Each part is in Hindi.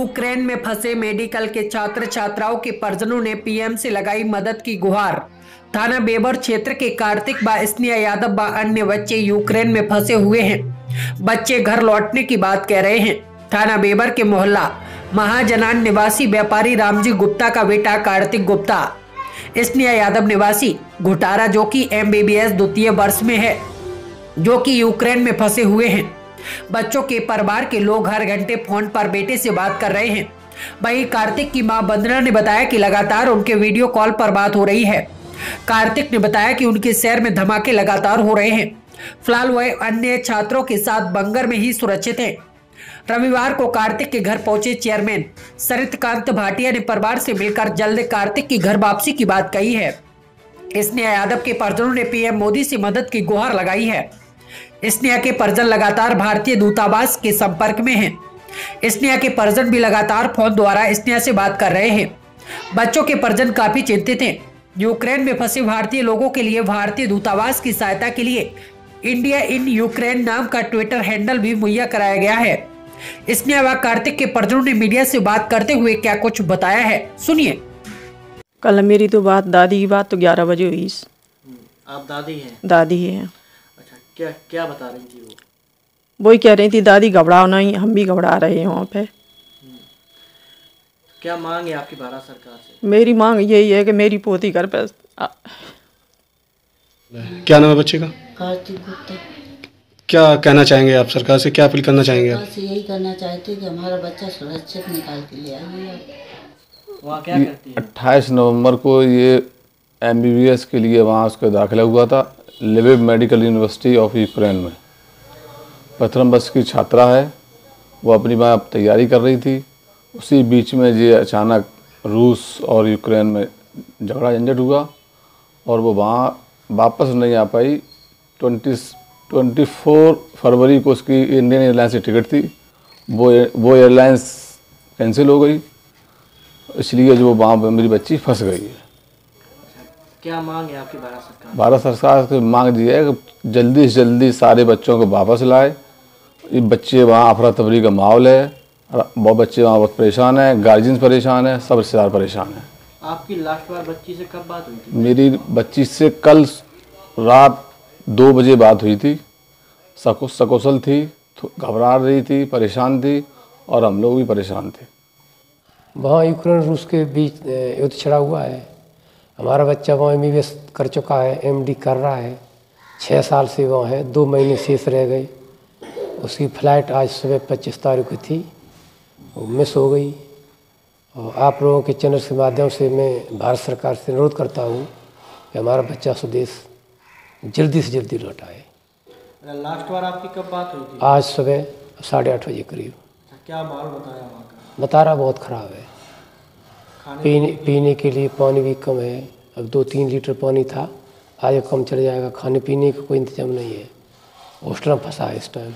यूक्रेन में फंसे मेडिकल के छात्र छात्राओं के परिजनों ने पीएम से लगाई मदद की गुहार। थाना बेबर क्षेत्र के कार्तिक व स्नेहा यादव व अन्य बच्चे यूक्रेन में फंसे हुए हैं। बच्चे घर लौटने की बात कह रहे हैं। थाना बेबर के मोहल्ला, महाजनान निवासी व्यापारी रामजी गुप्ता का बेटा कार्तिक गुप्ता। स्नेहा यादव निवासी घुटारा जो कि एमबीबीएस द्वितीय वर्ष में है, जो कि यूक्रेन में फंसे हुए हैं। बच्चों के परिवार के लोग हर घंटे फ़ोन पर बेटे से बात कर रहे हैं। वहीं कार्तिक की माँ वंदना ने बताया कि लगातार उनके वीडियो कॉल पर बात हो रही है। कार्तिक ने बताया कि उनके शहर में धमाके लगातार हो रहे हैं। फ़िलहाल वह अन्य छात्रों के साथ बंगर में ही सुरक्षित हैं। रविवार को कार्तिक के घर पहुँचे चेयरमैन सरितकांत भाटिया ने परिवार से मिलकर जल्द कार्तिक की घर वापसी की बात कही है। स्नेहा यादव के परिजनों ने पीएम मोदी से मदद की गुहार लगाई है। स्नेहा के परिजन लगातार भारतीय दूतावास के संपर्क में हैं। स्नेहा के परिजन भी लगातार फ़ोन द्वारा स्नेहा से बात कर रहे हैं। बच्चों के परिजन काफ़ी चिंतित हैं। यूक्रेन में फंसे भारतीय लोगों के लिए भारतीय दूतावास की सहायता के लिए इंडिया इन यूक्रेन नाम का ट्विटर हैंडल भी मुहैया कराया गया है। स्नेहा व कार्तिक के परिजनों ने मीडिया से बात करते हुए क्या कुछ बताया है? सुनिए। कल मेरी तो बात दादी की बात तो ग्यारह बजे हुई आप दादी हैं? दादी है। क्या क्या बता रही थी वो? वही कह रही थी दादी घबराओ नहीं हम भी घबरा रहे हैं वहाँ पे। क्या मांग है आपकी भारत सरकार से? मेरी मांग यही है कि मेरी पोती घर पे क्या नाम है बच्चे का? क्या कहना चाहेंगे आप सरकार से? क्या अपील करना चाहेंगे आप? बस यही करना चाहते कि हमारा बच्चा सुरक्षित निकाल के ले आइए आप वहाँ क्या करती है? अट्ठाईस नवंबर को ये एमबीबीएस के लिए वहाँ उसका दाखिला हुआ था। Lviv medical university of Ukraine में। प्रथम वर्ष की छात्रा है, वो अपनी वहाँ तैयारी कर रही थी। उसी बीच में ये अचानक रूस और यूक्रेन में झगड़ा झंझट हुआ और वो वहाँ वापस नहीं आ पाई। ट्वेंटी ट्वेंटी फोर फरवरी को उसकी इंडियन एयरलाइंस की टिकट थी। वो वो एयरलाइंस कैंसिल हो गई, इसलिए जो वहाँ मेरी बच्ची फंस गई है। क्या मांग है आपकी भारत सरकार? भारत सरकार से मांग दी है कि जल्दी से जल्दी सारे बच्चों को वापस लाए। ये बच्चे वहाँ अफरा तफरी का माहौल है बहुत बच्चे वहाँ बहुत परेशान हैं गार्जियंस परेशान हैं सब रिश्तेदार परेशान हैं। आपकी लास्ट बार बच्ची से कब बात हुई थी? मेरी बच्ची से कल रात दो बजे बात हुई थी। सको सकोसल थी घबरा रही थी परेशान थी और हम लोग भी परेशान थे। वहाँ यूक्रेन रूस के बीच युद्ध छिड़ा हुआ है। हमारा बच्चा वहाँ एम कर चुका है एमडी कर रहा है। छः साल से वहाँ है दो महीने शेष रह गए। उसकी फ़्लाइट आज सुबह पच्चीस तारीख को थी वो मिस हो गई। और आप लोगों के चैनल के माध्यम से मैं भारत सरकार से अनुरोध करता हूँ कि हमारा बच्चा स्वदेश जल्दी से जल्दी लौट आए। लास्ट बार आपकी कब बात हुई थी? आज सुबह साढ़े आठ बजे करीब। अच्छा, क्या माहौल बताया वहाँ का? बता रहा बहुत ख़राब है। पीने पीने के लिए पानी भी कम है। अब दो तीन लीटर पानी था। आज कम चल जाएगा। खाने पीने का कोई इंतज़ाम नहीं है। हॉस्टल में फंसा है इस टाइम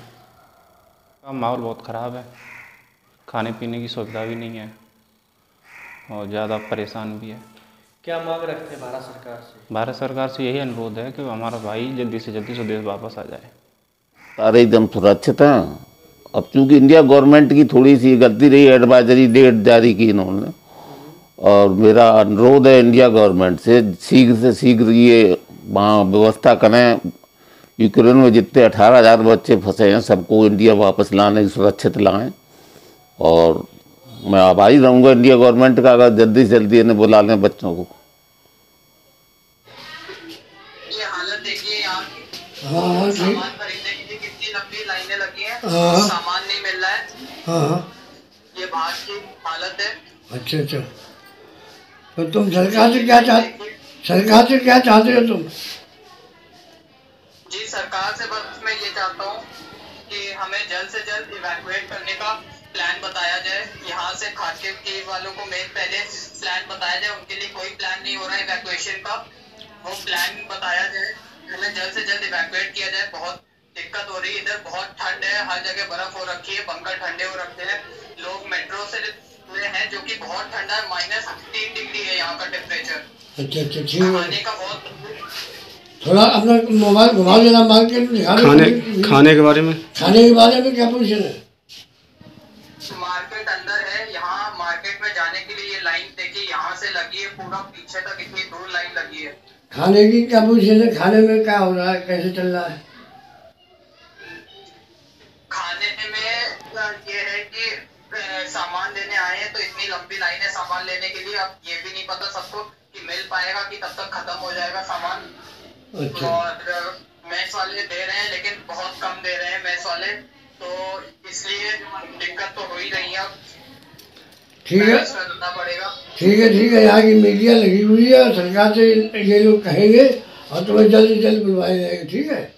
का माहौल बहुत ख़राब है। खाने पीने की सुविधा भी नहीं है। और ज़्यादा परेशान भी है। क्या मांग रखते हैं भारत सरकार से? भारत सरकार से यही अनुरोध है कि हमारा भाई जल्दी से जल्दी स्वदेश वापस आ जाए। सारे एकदम सुरक्षित हैं। अब चूँकि इंडिया गवर्नमेंट की थोड़ी सी गलती रही एडवाइजरी डेट जारी की इन्होंने। और मेरा अनुरोध है इंडिया गवर्नमेंट से शीघ्र से शीघ्र ये वहाँ व्यवस्था करें। यूक्रेन में जितने अठारह हज़ार बच्चे फंसे हैं सबको इंडिया वापस लाने सुरक्षित लाएँ। और मैं आभारी रहूँगा इंडिया गवर्नमेंट का अगर जल्दी से जल्दी इन्हें बुला लें बच्चों को। ये हालत देखिए यहाँ की हाँ हाँ सामान हैं हाँ। सामान नहीं मिल रहा है। हाँ हाँ। ये बाहर की हालत है। अच्छा अच्छा। तो तुम सरकार से क्या चाहते सरकार से क्या चाहते हो तुम? जी, सरकार से बस मैं ये चाहता हूँ कि हमें जल्द से जल्द इवैक्यूएट करने का प्लान बताया जाए। यहाँ से खाके के वालों को मेन पहले प्लान बताया जाए, उनके लिए कोई प्लान नहीं हो रहा है इवैक्यूएशन का। वो प्लान बताया जाए, हमें जल्द से जल्द इवैक्यूएट किया जाए। बहुत दिक्कत हो रही है, इधर बहुत ठंड है, हर जगह बर्फ़ हो रखी है बंकर ठंडे हो रखे हैं। लोग मेट्रो से में हैं जो कि बहुत ठंडा है माइनस तीन डिग्री है यहाँ का टेम्परेचर अच्छा अच्छा ठीक है। खाने का बहुत थोड़ा अपना मोबाइल घुमा देना मांग के दिखा खाने खाने के बारे में? खाने के बारे में क्या पूछ रहे हैं? मार्केट अंदर है यहाँ मार्केट में जाने के लिए लाइन देखिए यहाँ से लगी है पूरा पीछे तक इतनी दूर लाइन लगी है। खाने की क्या पूछे है? खाने में क्या हो रहा है? कैसे चल रहा है? खाने में ये है कि सामान लेने आए हैं तो इतनी लंबी लाइन है सामान लेने के लिए अब ये भी नहीं पता सबको कि मिल पाएगा कि तब तक खत्म हो जाएगा सामान। अच्छा। और मैस वाले दे रहे हैं लेकिन बहुत कम दे रहे हैं मैस वाले तो इसलिए दिक्कत तो हो ही रही है अब। ठीक है। पड़ेगा। ठीक है ठीक है यहाँ की मीडिया लगी हुई है और सरकार से ये लोग कहेंगे और तुम्हें जल्द से जल्द बुलवाया जाएगा ठीक है?